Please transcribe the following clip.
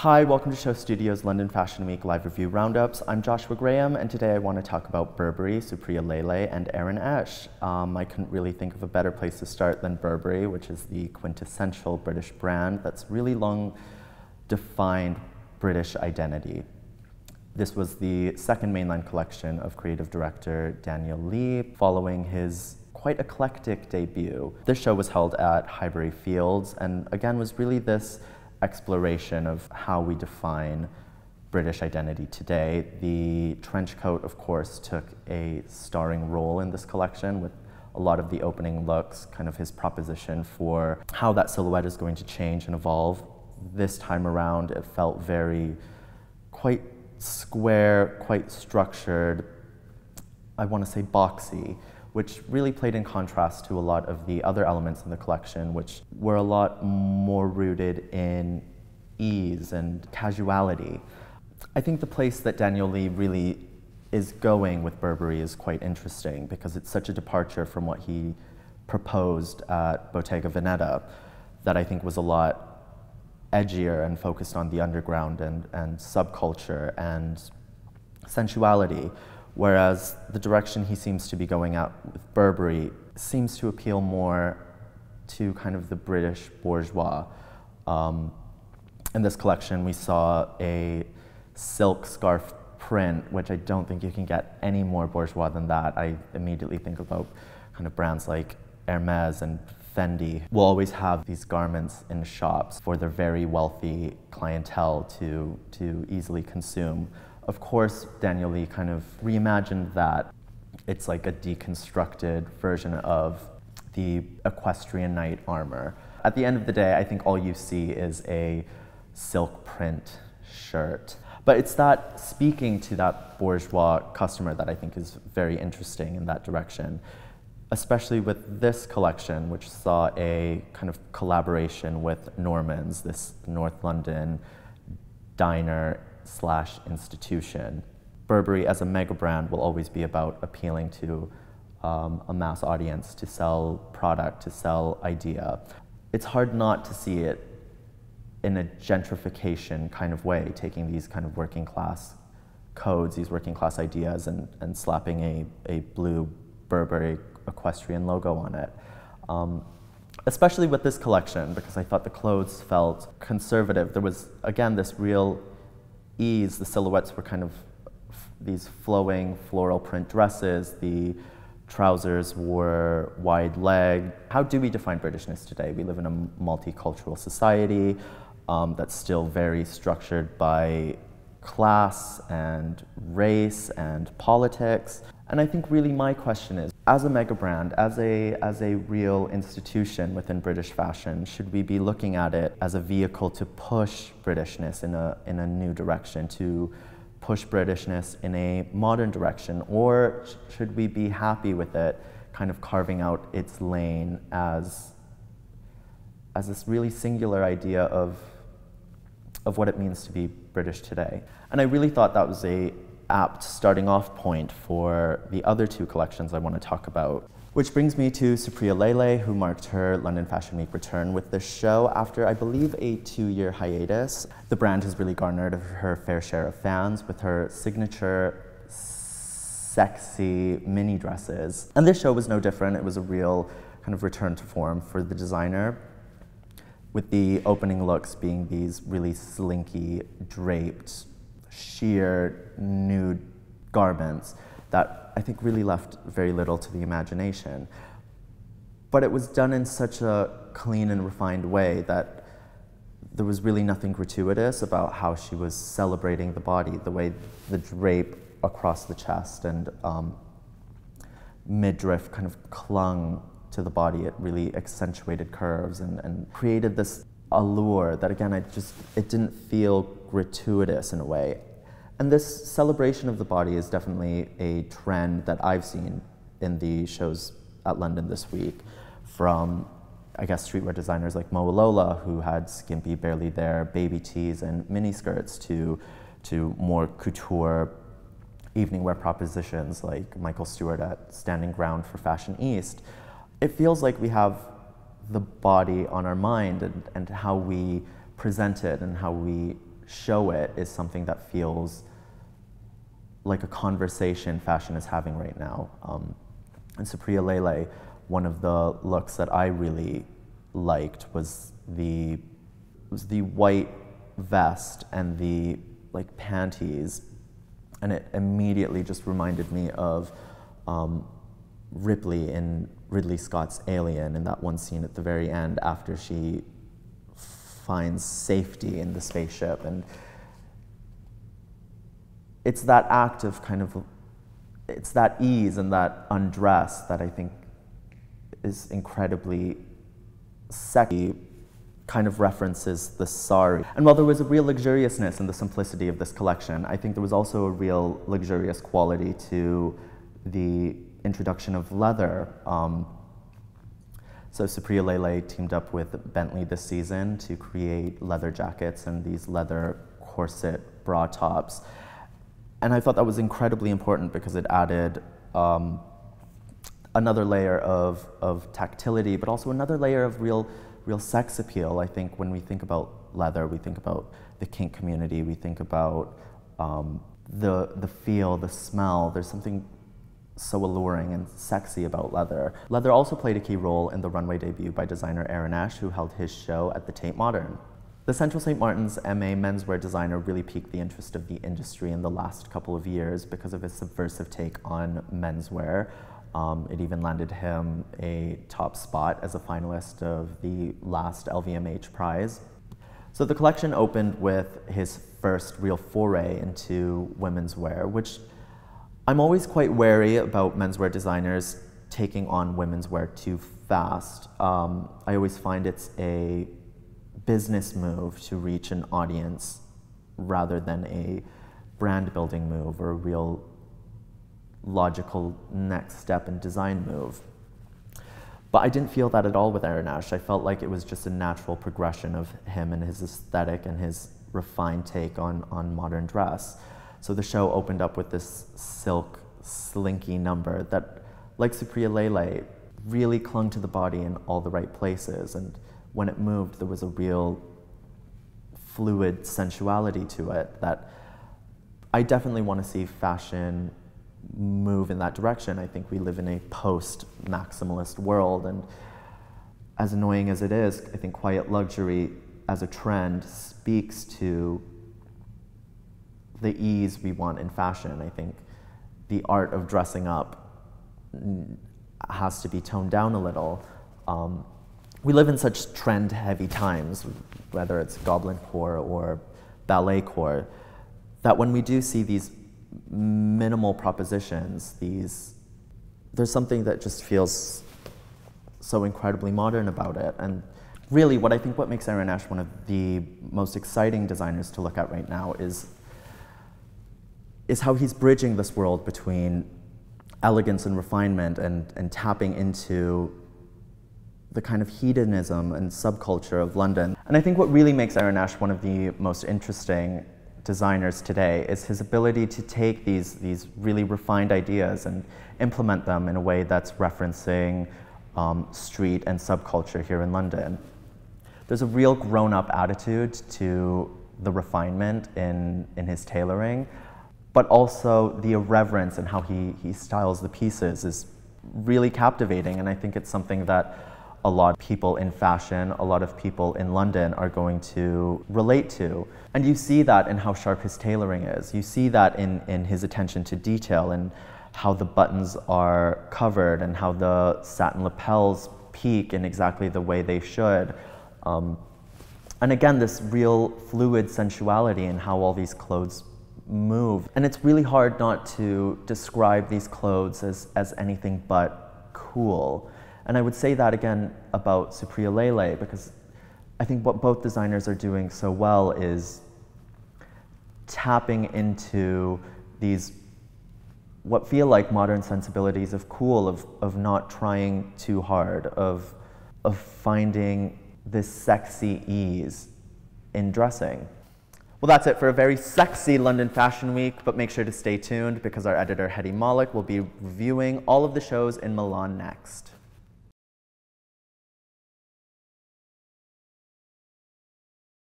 Hi, welcome to SHOWstudio's London Fashion Week live review roundups. I'm Joshua Graham, and today I want to talk about Burberry, Supriya Lele, and Aaron Esh. Um, I couldn't really think of a better place to start than Burberry, which is the quintessential British brand that's really long defined British identity. This was the second mainline collection of creative director Daniel Lee, following his quite eclectic debut. This show was held at Highbury Fields, and again was really this exploration of how we define British identity today. The trench coat, of course, took a starring role in this collection with a lot of the opening looks, kind of his proposition for how that silhouette is going to change and evolve. This time around, it felt very quite square, quite structured, I want to say boxy which really played in contrast to a lot of the other elements in the collection, which were a lot more rooted in ease and casuality. I think the place that Daniel Lee really is going with Burberry is quite interesting because it's such a departure from what he proposed at Bottega Veneta that I think was a lot edgier and focused on the underground and, and subculture and sensuality. Whereas the direction he seems to be going out with Burberry seems to appeal more to kind of the British bourgeois. Um, in this collection, we saw a silk scarf print, which I don't think you can get any more bourgeois than that. I immediately think about kind of brands like Hermes and Fendi will always have these garments in shops for their very wealthy clientele to, to easily consume. Of course, Daniel Lee kind of reimagined that. It's like a deconstructed version of the equestrian knight armor. At the end of the day, I think all you see is a silk print shirt. But it's that speaking to that bourgeois customer that I think is very interesting in that direction, especially with this collection, which saw a kind of collaboration with Norman's, this North London diner slash institution. Burberry as a mega brand will always be about appealing to um, a mass audience, to sell product, to sell idea. It's hard not to see it in a gentrification kind of way, taking these kind of working class codes, these working class ideas, and, and slapping a, a blue Burberry equestrian logo on it. Um, especially with this collection, because I thought the clothes felt conservative. There was, again, this real ease, the silhouettes were kind of these flowing floral print dresses, the trousers were wide leg. How do we define Britishness today? We live in a multicultural society um, that's still very structured by class and race and politics. And I think really my question is, as a mega brand, as a, as a real institution within British fashion, should we be looking at it as a vehicle to push Britishness in a, in a new direction, to push Britishness in a modern direction, or should we be happy with it kind of carving out its lane as, as this really singular idea of, of what it means to be British today? And I really thought that was a apt starting off point for the other two collections I want to talk about. Which brings me to Supriya Lele, who marked her London Fashion Week return with this show after, I believe, a two-year hiatus. The brand has really garnered her fair share of fans with her signature sexy mini dresses. And this show was no different. It was a real kind of return to form for the designer, with the opening looks being these really slinky, draped sheer nude garments that I think really left very little to the imagination. But it was done in such a clean and refined way that there was really nothing gratuitous about how she was celebrating the body, the way the drape across the chest and um, midriff kind of clung to the body. It really accentuated curves and, and created this allure that again, I just, it didn't feel gratuitous in a way. And this celebration of the body is definitely a trend that I've seen in the shows at London this week from, I guess, streetwear designers like Mowalola, who had skimpy, barely there baby tees and mini skirts, to, to more couture evening wear propositions like Michael Stewart at Standing Ground for Fashion East. It feels like we have the body on our mind and, and how we present it and how we show it is something that feels like a conversation fashion is having right now. Um, and Supriya Lele, one of the looks that I really liked was the was the white vest and the like panties, and it immediately just reminded me of um, Ripley in Ridley Scott's Alien in that one scene at the very end after she finds safety in the spaceship and it's that act of kind of it's that ease and that undress that I think is incredibly sexy kind of references the sari. And while there was a real luxuriousness in the simplicity of this collection, I think there was also a real luxurious quality to the introduction of leather. Um, so Supriya Lele teamed up with Bentley this season to create leather jackets and these leather corset bra tops. And I thought that was incredibly important because it added um, another layer of, of tactility, but also another layer of real, real sex appeal. I think when we think about leather, we think about the kink community, we think about um, the, the feel, the smell. There's something so alluring and sexy about leather. Leather also played a key role in the runway debut by designer Aaron Esh, who held his show at the Tate Modern. The Central St. Martin's MA menswear designer really piqued the interest of the industry in the last couple of years because of his subversive take on menswear. Um, it even landed him a top spot as a finalist of the last LVMH prize. So the collection opened with his first real foray into women's wear, which I'm always quite wary about menswear designers taking on women's wear too fast. Um, I always find it's a business move to reach an audience rather than a brand building move or a real logical next step in design move. But I didn't feel that at all with Aaron Esh. I felt like it was just a natural progression of him and his aesthetic and his refined take on, on modern dress. So the show opened up with this silk, slinky number that, like Supriya Lele, really clung to the body in all the right places. And when it moved, there was a real fluid sensuality to it that I definitely want to see fashion move in that direction. I think we live in a post maximalist world, and as annoying as it is, I think quiet luxury as a trend speaks to the ease we want in fashion. I think the art of dressing up has to be toned down a little. Um, we live in such trend heavy times, whether it's goblin core or ballet core, that when we do see these minimal propositions, these there's something that just feels so incredibly modern about it. And really, what I think what makes Aaron Esh one of the most exciting designers to look at right now is is how he's bridging this world between elegance and refinement and, and tapping into the kind of hedonism and subculture of London. And I think what really makes Aaron Esh one of the most interesting designers today is his ability to take these, these really refined ideas and implement them in a way that's referencing um, street and subculture here in London. There's a real grown-up attitude to the refinement in, in his tailoring but also the irreverence and how he, he styles the pieces is really captivating. And I think it's something that a lot of people in fashion, a lot of people in London are going to relate to. And you see that in how sharp his tailoring is. You see that in, in his attention to detail and how the buttons are covered and how the satin lapels peak in exactly the way they should. Um, and again, this real fluid sensuality in how all these clothes move. And it's really hard not to describe these clothes as, as anything but cool. And I would say that again about Supriya Lele because I think what both designers are doing so well is tapping into these what feel like modern sensibilities of cool, of, of not trying too hard, of, of finding this sexy ease in dressing. Well, that's it for a very sexy London Fashion Week, but make sure to stay tuned because our editor, Hedy Malik, will be reviewing all of the shows in Milan next.